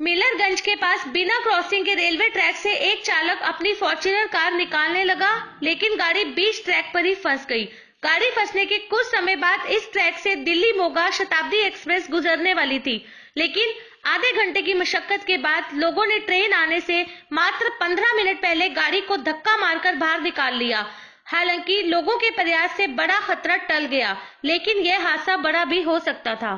मिलरगंज के पास बिना क्रॉसिंग के रेलवे ट्रैक से एक चालक अपनी फॉर्च्यूनर कार निकालने लगा, लेकिन गाड़ी बीच ट्रैक पर ही फंस गई। गाड़ी फंसने के कुछ समय बाद इस ट्रैक से दिल्ली मोगा शताब्दी एक्सप्रेस गुजरने वाली थी। लेकिन आधे घंटे की मशक्कत के बाद लोगों ने ट्रेन आने से मात्र 15 मिनट पहले गाड़ी को धक्का मारकर बाहर निकाल लिया। हालाँकि लोगों के प्रयास से बड़ा खतरा टल गया, लेकिन यह हादसा बड़ा भी हो सकता था।